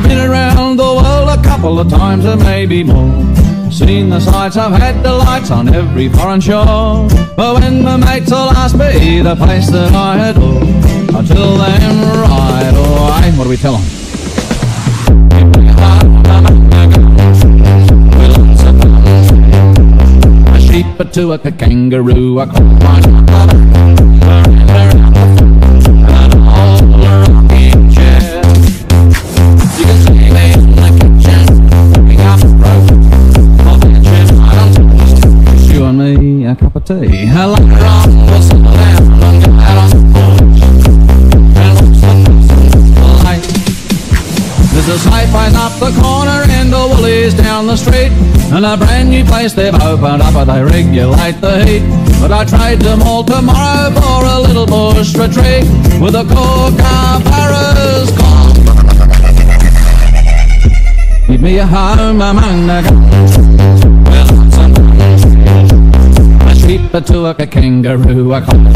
I've been around the world a couple of times and maybe more. Seen the sights, I've had the delights on every foreign shore. But when the mates all ask me the place that I adore, I tell them right away. What do we tell them? Sheep, a kangaroo, a light. There's a sci-fi's up the corner and the Woolies down the street. And a brand new place they've opened up, but they regulate the heat. But I trade them all tomorrow for a little bush retreat with a kookaburras. Keep me a home among the a sheep, a kangaroo, wherever up the